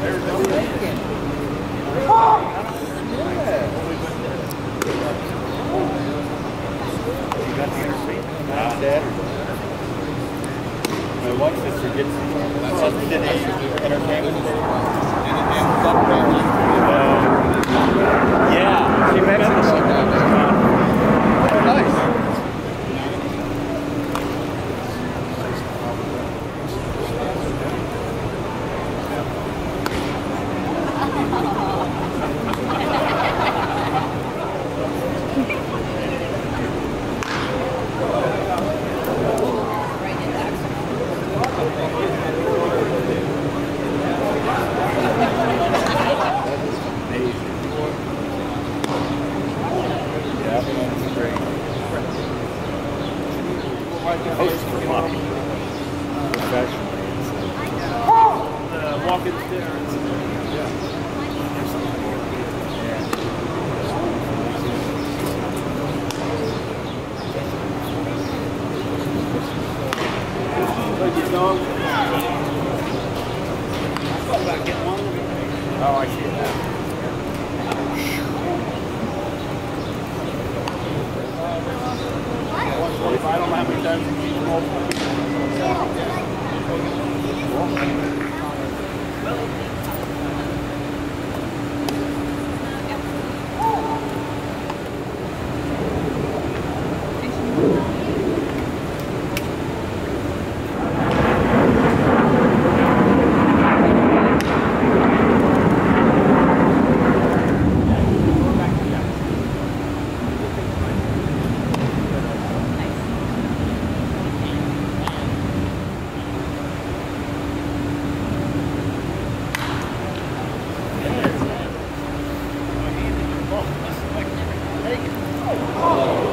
My one sister gets Did entertainment. Host for Bobby. Professional. Uh, walking. Like your dog. I thought about getting one. Oh, I see that. I don't know how many times Oh.